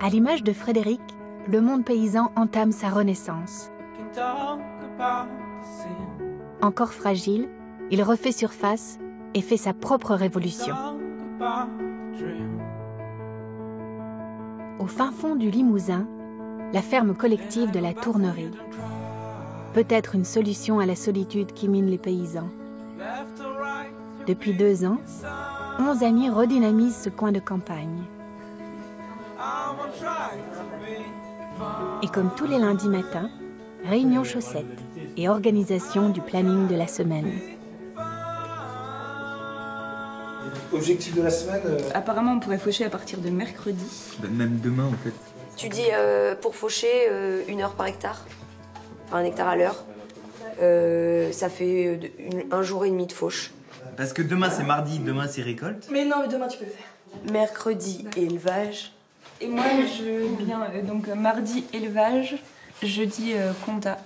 À l'image de Frédéric, le monde paysan entame sa renaissance. Encore fragile, il refait surface et fait sa propre révolution. Au fin fond du Limousin, la ferme collective de la Tournerie. Peut-être une solution à la solitude qui mine les paysans. Depuis deux ans, onze amis redynamisent ce coin de campagne. Et comme tous les lundis matins, réunion chaussettes et organisation du planning de la semaine. Objectif de la semaine euh, Apparemment, on pourrait faucher à partir de mercredi. Ben, même demain, en fait. Tu dis euh, pour faucher euh, une heure par hectare, un hectare à l'heure. ça fait un jour et demi de fauche. Parce que demain c'est mardi, demain c'est récolte. Mais non, mais demain tu peux le faire. Mercredi, élevage. Et moi, je viens donc mardi, élevage, jeudi, compta.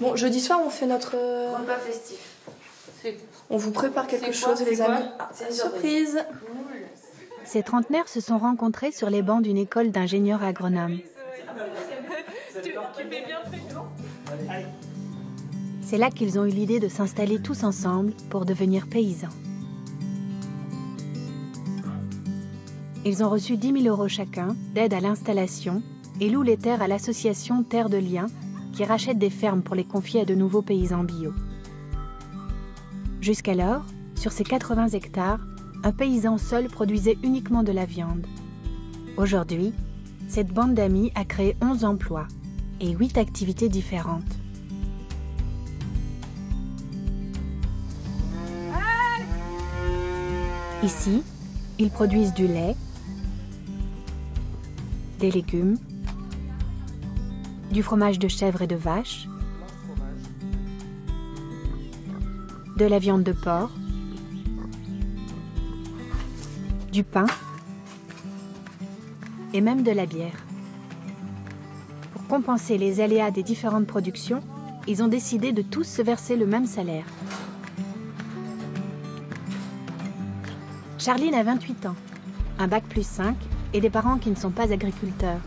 Bon, jeudi soir, on fait notre. Repas festif. On vous prépare quelque chose, les amis? C'est une surprise. Ces trentenaires se sont rencontrés sur les bancs d'une école d'ingénieurs agronomes. C'est là qu'ils ont eu l'idée de s'installer tous ensemble pour devenir paysans. Ils ont reçu 10 000 euros chacun d'aide à l'installation et louent les terres à l'association Terre de Liens qui rachète des fermes pour les confier à de nouveaux paysans bio. Jusqu'alors, sur ces 80 hectares, un paysan seul produisait uniquement de la viande. Aujourd'hui, cette bande d'amis a créé 11 emplois et 8 activités différentes. Ici, ils produisent du lait, des légumes, du fromage de chèvre et de vache, de la viande de porc, du pain et même de la bière. Pour compenser les aléas des différentes productions, ils ont décidé de tous se verser le même salaire. Charline a 28 ans, un bac plus 5 et des parents qui ne sont pas agriculteurs.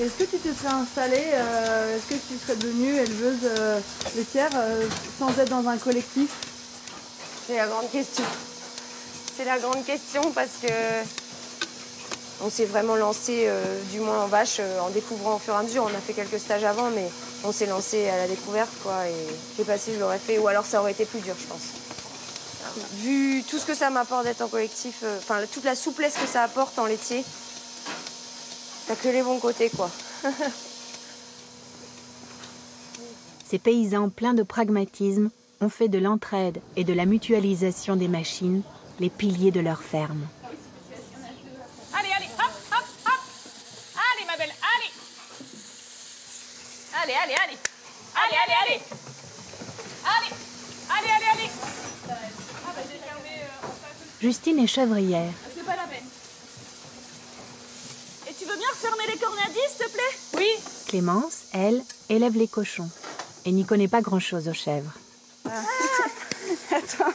Est-ce que tu te serais installée, euh, est-ce que tu serais devenue éleveuse euh, laitière euh, sans être dans un collectif? C'est la grande question. C'est la grande question parce que on s'est vraiment lancé, du moins en vache, en découvrant au fur et à mesure. On a fait quelques stages avant, mais on s'est lancé à la découverte, quoi. Et j'ai passé, je l'aurais fait, ou alors ça aurait été plus dur, je pense. Vu tout ce que ça m'apporte d'être en collectif, enfin toute la souplesse que ça apporte en laitier, T'as que les bons côtés, quoi. Ces paysans pleins de pragmatisme ont fait de l'entraide et de la mutualisation des machines les piliers de leur ferme. Allez, allez, hop, hop, hop Allez, ma belle, allez Allez, allez, allez Allez, allez, allez Allez Allez, allez, allez Justine est chevrière. Fermer les cornadis, s'il te plaît? Oui. Clémence, elle, élève les cochons et n'y connaît pas grand-chose aux chèvres. Ah. Attends.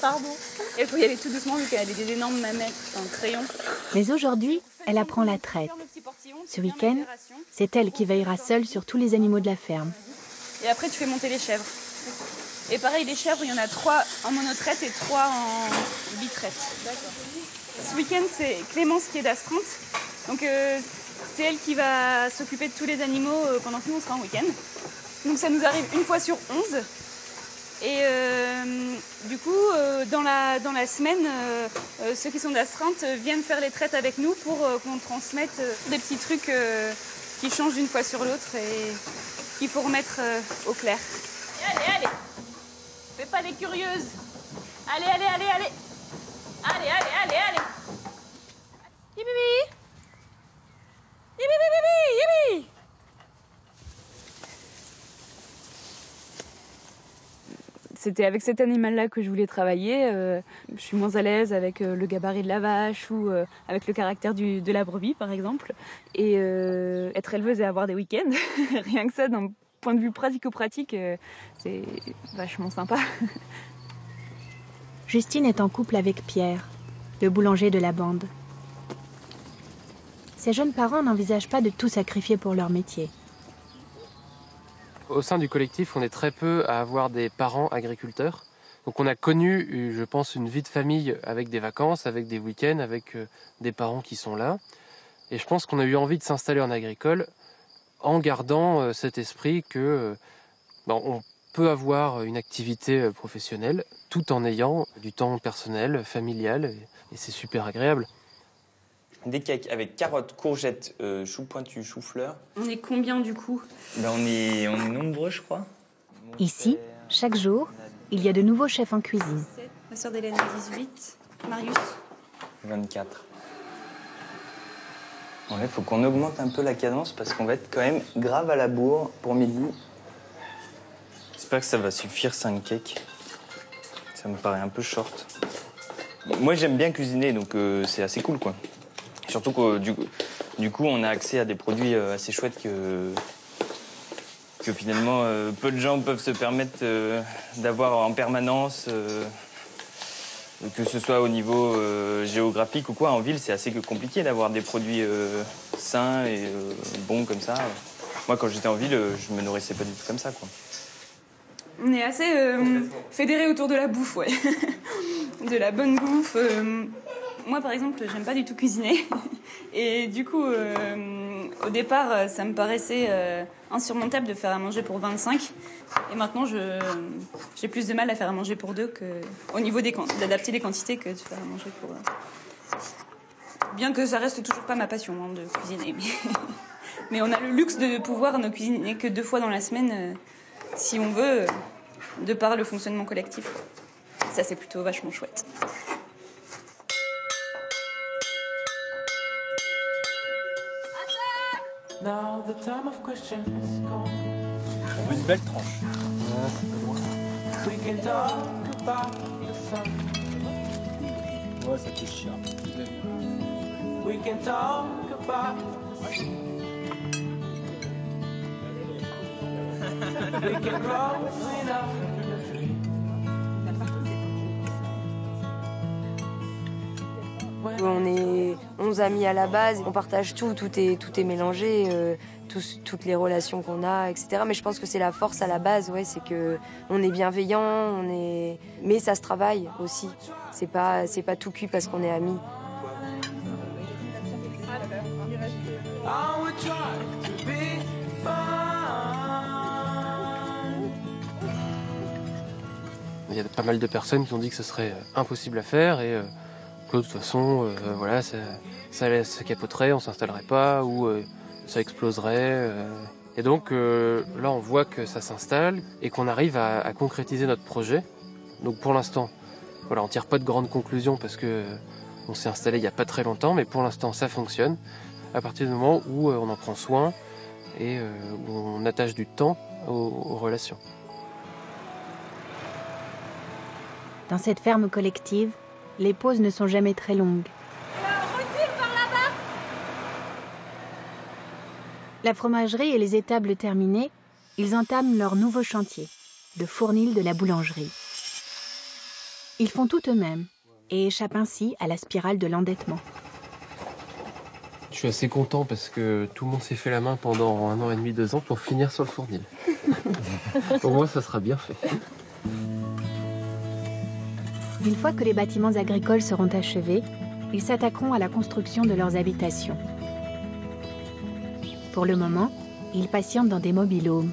Pardon. Il faut y aller tout doucement vu qu'elle a des énormes mamelles en crayon. Mais aujourd'hui, elle apprend la traite. Ce week-end, c'est elle qui veillera seule sur tous les animaux de la ferme. Et après, tu fais monter les chèvres. Et pareil, les chèvres, il y en a trois en monotraite et trois en bitraite. D'accord. Ce week-end, c'est Clémence qui est d'astreinte. Donc, euh, c'est elle qui va s'occuper de tous les animaux euh, pendant que nous, on sera en week-end. Donc, ça nous arrive une fois sur 11. Et euh, du coup, dans, la, semaine, ceux qui sont d'astreinte viennent faire les traites avec nous pour qu'on transmette des petits trucs qui changent d'une fois sur l'autre et qu'il faut remettre au clair. Allez, allez Fais pas les curieuses Allez, allez, allez, allez Allez, allez, allez, allez Yibi c'était avec cet animal-là que je voulais travailler. Euh, je suis moins à l'aise avec euh, le gabarit de la vache ou euh, avec le caractère de la brebis, par exemple. Et être éleveuse et avoir des week-ends, rien que ça, d'un point de vue pratico-pratique, c'est vachement sympa. Justine est en couple avec Pierre, le boulanger de la bande. Ses jeunes parents n'envisagent pas de tout sacrifier pour leur métier. Au sein du collectif, on est très peu à avoir des parents agriculteurs. Donc on a connu, je pense, une vie de famille avec des vacances, avec des week-ends, avec euh, des parents qui sont là. Et je pense qu'on a eu envie de s'installer en agricole en gardant euh, cet esprit que euh, ben, on peut avoir une activité professionnelle tout en ayant du temps personnel, familial, et c'est super agréable. Des cakes avec carottes, courgettes, euh, choux pointus, chou-fleur. On est combien du coup? Ben, on, est, on est nombreux, je crois. Ici, chaque jour, il y a de nouveaux chefs en cuisine. Ma soeur d'Hélène, 18. Marius? 24. Il faut qu'on augmente un peu la cadence parce qu'on va être quand même grave à la bourre pour midi. J'espère que ça va suffire 5 cakes. Ça me paraît un peu short. Moi j'aime bien cuisiner donc euh, c'est assez cool quoi. Surtout que du, coup, on a accès à des produits euh, assez chouettes que, finalement euh, peu de gens peuvent se permettre euh, d'avoir en permanence. que ce soit au niveau géographique ou quoi, en ville, c'est assez compliqué d'avoir des produits sains et bons comme ça. Moi, quand j'étais en ville, je me nourrissais pas du tout comme ça, quoi. On est assez fédérés autour de la bouffe, ouais. de la bonne bouffe moi, par exemple, j'aime pas du tout cuisiner. Et du coup, euh, au départ, ça me paraissait euh, insurmontable de faire à manger pour 25. Et maintenant, j'ai plus de mal à faire à manger pour deux que, au niveau d'adapter les quantités que de faire à manger pour. Euh, bien que ça reste toujours pas ma passion hein, de cuisiner. Mais... on a le luxe de pouvoir ne cuisiner que deux fois dans la semaine, si on veut, de par le fonctionnement collectif. Ça, c'est plutôt vachement chouette. On veut une belle tranche. Ouais, ça fait chiant. We can talk about We can roll On est 11 amis à la base, on partage tout, tout est, tout est mélangé, euh, toutes les relations qu'on a, etc. Mais je pense que c'est la force à la base, ouais, c'est que on est bienveillant, on est, mais ça se travaille aussi. C'est pas, c'est pas tout cuit parce qu'on est amis. Il y a pas mal de personnes qui ont dit que ce serait impossible à faire et euh, de toute façon, euh, voilà, ça, ça, capoterait, on s'installerait pas, ou euh, ça exploserait. Euh. Et donc là, on voit que ça s'installe et qu'on arrive à, concrétiser notre projet. Donc pour l'instant, voilà, on tire pas de grandes conclusions parce que on s'est installé il n'y a pas très longtemps, mais pour l'instant, ça fonctionne. À partir du moment où on en prend soin et où on attache du temps aux relations. Dans cette ferme collective, les pauses ne sont jamais très longues. La fromagerie et les étables terminées, ils entament leur nouveau chantier, le fournil de la boulangerie. Ils font tout eux-mêmes et échappent ainsi à la spirale de l'endettement. Je suis assez content parce que tout le monde s'est fait la main pendant un an et demi, deux ans pour finir sur le fournil. pour moi, ça sera bien fait. Une fois que les bâtiments agricoles seront achevés, ils s'attaqueront à la construction de leurs habitations. Pour le moment, ils patientent dans des mobilhomes.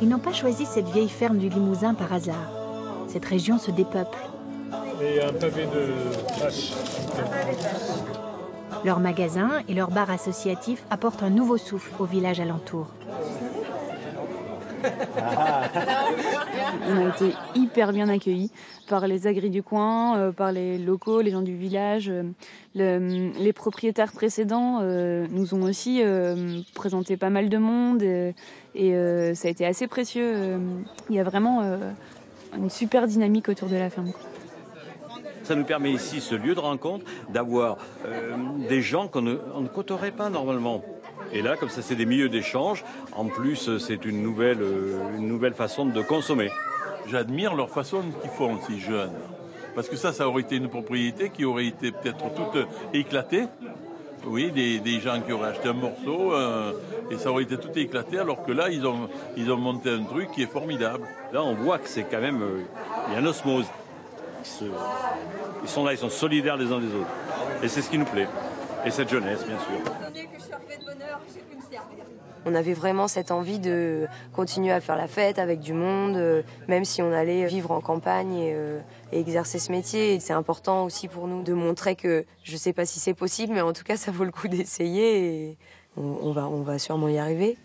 Ils n'ont pas choisi cette vieille ferme du Limousin par hasard. Cette région se dépeuple un pavé de Leur magasin et leur bar associatif apportent un nouveau souffle au village alentour. On a été hyper bien accueillis par les agris du coin, euh, par les locaux, les gens du village. euh, le- les propriétaires précédents euh, nous ont aussi euh, présenté pas mal de monde et euh, ça a été assez précieux. Il y a vraiment euh, une super dynamique autour de la ferme. quoi. Ça nous permet ici, ce lieu de rencontre, d'avoir euh, des gens qu'on ne, on ne côtoierait pas normalement. Et là, comme ça, c'est des milieux d'échange. En plus, c'est une nouvelle, euh, une nouvelle façon de consommer. J'admire leur façon qu'ils font, si jeunes. Parce que ça, ça aurait été une propriété qui aurait été peut-être toute éclatée. Oui, des, des gens qui auraient acheté un morceau euh, et ça aurait été tout éclaté, alors que là, ils ont, ils ont monté un truc qui est formidable. Là, on voit que c'est quand même. euh, il y a un osmose. Ils, se- ils sont là, ils sont solidaires les uns des autres. Et c'est ce qui nous plaît. Et cette jeunesse, bien sûr. On avait vraiment cette envie de continuer à faire la fête avec du monde, euh, même si on allait vivre en campagne et, euh, et exercer ce métier. Et c'est important aussi pour nous de montrer que, je sais pas si c'est possible, mais en tout cas, ça vaut le coup d'essayer et on, on va, on va sûrement y arriver.